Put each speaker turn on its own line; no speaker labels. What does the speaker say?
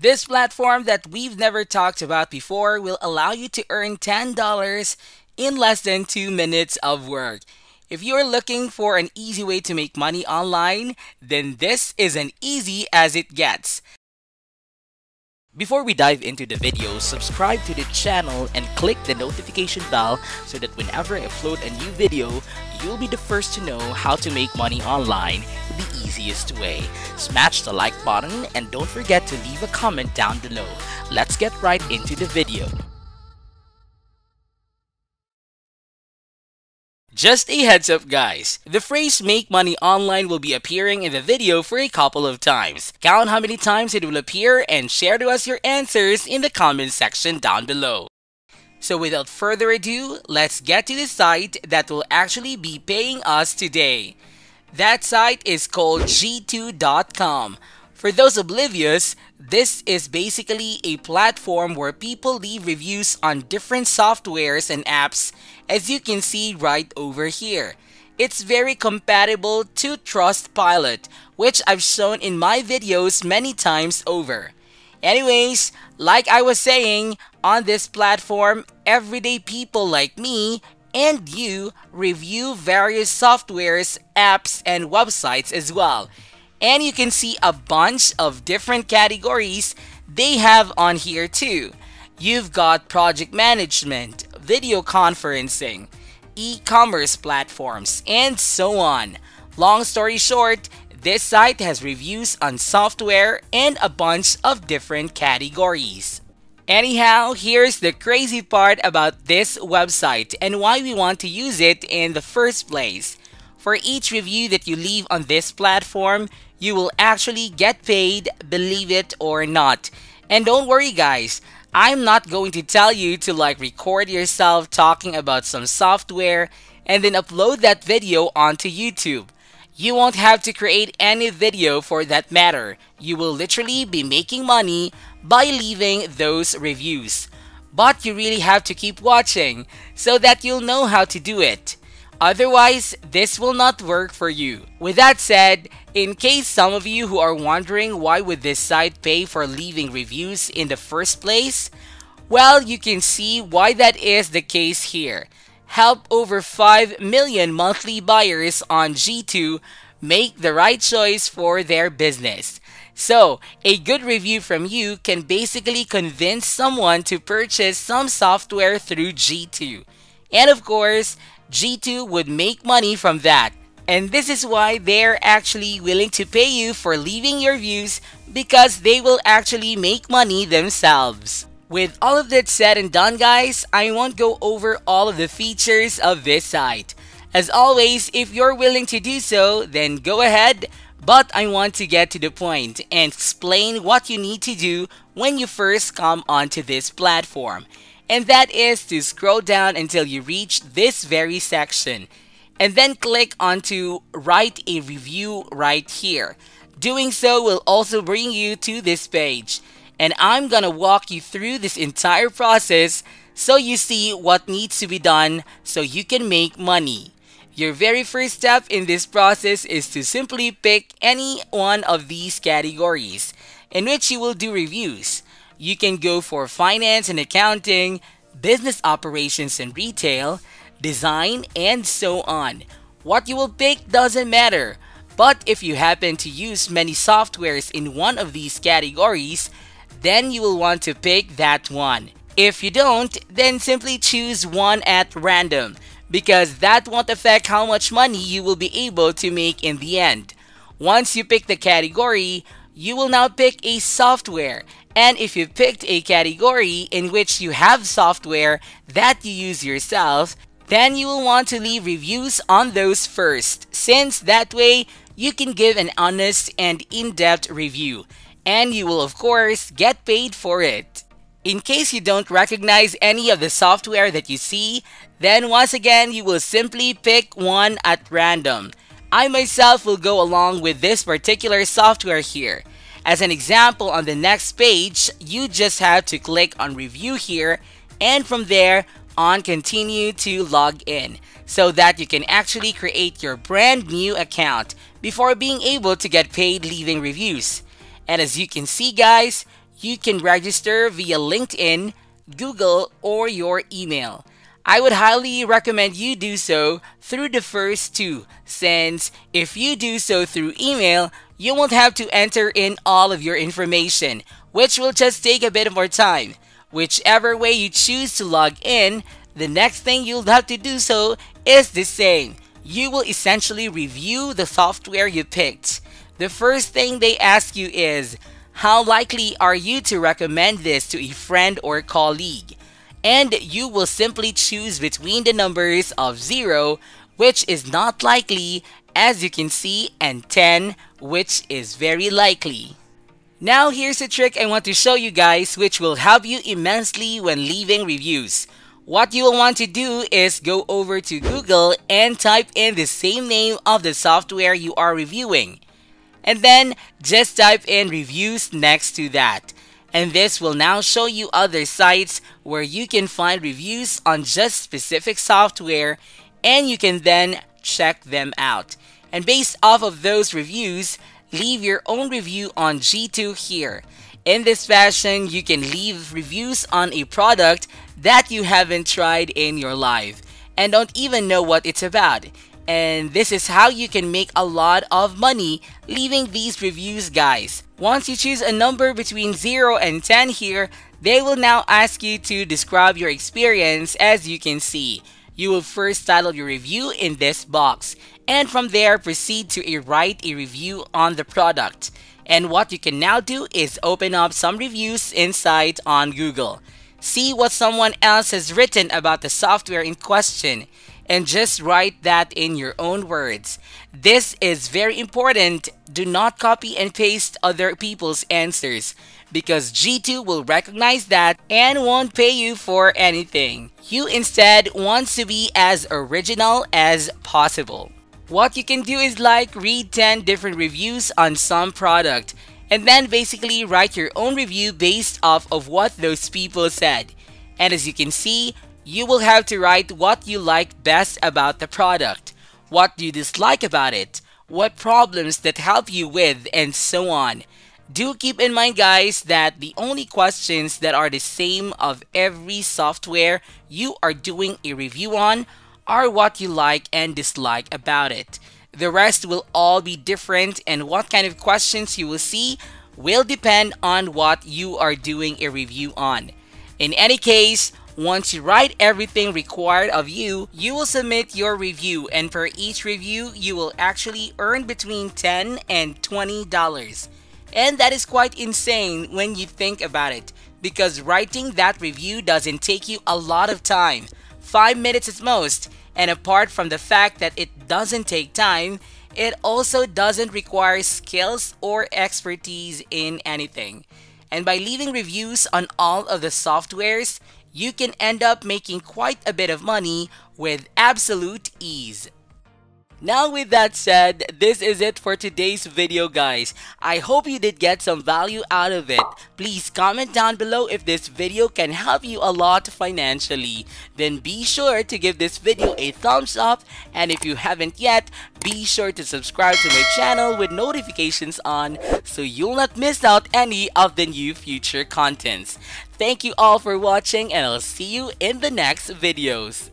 This platform that we've never talked about before will allow you to earn $10 in less than 2 minutes of work. If you're looking for an easy way to make money online, then this is as easy as it gets. Before we dive into the video, subscribe to the channel and click the notification bell so that whenever I upload a new video, you'll be the first to know how to make money online the easiest way. Smash the like button and don't forget to leave a comment down below. Let's get right into the video. Just a heads up guys, the phrase make money online will be appearing in the video for a couple of times. Count how many times it will appear and share to us your answers in the comment section down below. So without further ado, let's get to the site that will actually be paying us today. That site is called g2.com. For those oblivious, this is basically a platform where people leave reviews on different softwares and apps as you can see right over here. It's very compatible to Trustpilot, which I've shown in my videos many times over. Anyways, like I was saying, on this platform, everyday people like me and you review various softwares, apps, and websites as well and you can see a bunch of different categories they have on here too. You've got project management, video conferencing, e-commerce platforms, and so on. Long story short, this site has reviews on software and a bunch of different categories. Anyhow, here's the crazy part about this website and why we want to use it in the first place. For each review that you leave on this platform, you will actually get paid, believe it or not. And don't worry guys, I'm not going to tell you to like record yourself talking about some software and then upload that video onto YouTube. You won't have to create any video for that matter. You will literally be making money by leaving those reviews. But you really have to keep watching so that you'll know how to do it. Otherwise, this will not work for you. With that said, in case some of you who are wondering why would this site pay for leaving reviews in the first place, well, you can see why that is the case here. Help over 5 million monthly buyers on G2 make the right choice for their business. So, a good review from you can basically convince someone to purchase some software through G2. And of course, G2 would make money from that. And this is why they're actually willing to pay you for leaving your views because they will actually make money themselves. With all of that said and done guys, I won't go over all of the features of this site. As always, if you're willing to do so, then go ahead, but I want to get to the point and explain what you need to do when you first come onto this platform and that is to scroll down until you reach this very section and then click onto write a review right here. Doing so will also bring you to this page and I'm gonna walk you through this entire process so you see what needs to be done so you can make money. Your very first step in this process is to simply pick any one of these categories in which you will do reviews. You can go for finance and accounting, business operations and retail, design, and so on. What you will pick doesn't matter, but if you happen to use many softwares in one of these categories, then you will want to pick that one. If you don't, then simply choose one at random because that won't affect how much money you will be able to make in the end. Once you pick the category, you will now pick a software. And if you picked a category in which you have software that you use yourself, then you will want to leave reviews on those first, since that way you can give an honest and in-depth review. And you will of course get paid for it. In case you don't recognize any of the software that you see, then once again you will simply pick one at random. I myself will go along with this particular software here. As an example on the next page, you just have to click on review here and from there on continue to log in so that you can actually create your brand new account before being able to get paid leaving reviews. And as you can see guys, you can register via LinkedIn, Google, or your email. I would highly recommend you do so through the first two, since if you do so through email, you won't have to enter in all of your information, which will just take a bit more time. Whichever way you choose to log in, the next thing you'll have to do so is the same. You will essentially review the software you picked. The first thing they ask you is, how likely are you to recommend this to a friend or colleague? And you will simply choose between the numbers of 0, which is not likely, as you can see, and 10, which is very likely. Now here's a trick I want to show you guys which will help you immensely when leaving reviews. What you will want to do is go over to Google and type in the same name of the software you are reviewing. And then just type in reviews next to that. And this will now show you other sites where you can find reviews on just specific software and you can then check them out. And based off of those reviews, leave your own review on G2 here. In this fashion, you can leave reviews on a product that you haven't tried in your life and don't even know what it's about. And this is how you can make a lot of money leaving these reviews guys. Once you choose a number between 0 and 10 here, they will now ask you to describe your experience as you can see. You will first title your review in this box and from there proceed to write a review on the product. And what you can now do is open up some reviews inside on Google. See what someone else has written about the software in question and just write that in your own words. This is very important. Do not copy and paste other people's answers because G2 will recognize that and won't pay you for anything. You instead want to be as original as possible. What you can do is like read 10 different reviews on some product and then basically write your own review based off of what those people said. And as you can see, you will have to write what you like best about the product, what you dislike about it, what problems that help you with, and so on. Do keep in mind guys that the only questions that are the same of every software you are doing a review on are what you like and dislike about it. The rest will all be different and what kind of questions you will see will depend on what you are doing a review on. In any case, once you write everything required of you, you will submit your review and for each review, you will actually earn between 10 and $20. And that is quite insane when you think about it because writing that review doesn't take you a lot of time, 5 minutes at most, and apart from the fact that it doesn't take time, it also doesn't require skills or expertise in anything. And by leaving reviews on all of the softwares, you can end up making quite a bit of money with absolute ease. Now with that said, this is it for today's video guys. I hope you did get some value out of it. Please comment down below if this video can help you a lot financially. Then be sure to give this video a thumbs up and if you haven't yet, be sure to subscribe to my channel with notifications on so you'll not miss out any of the new future contents. Thank you all for watching and I'll see you in the next videos.